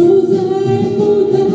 O Zé mudou.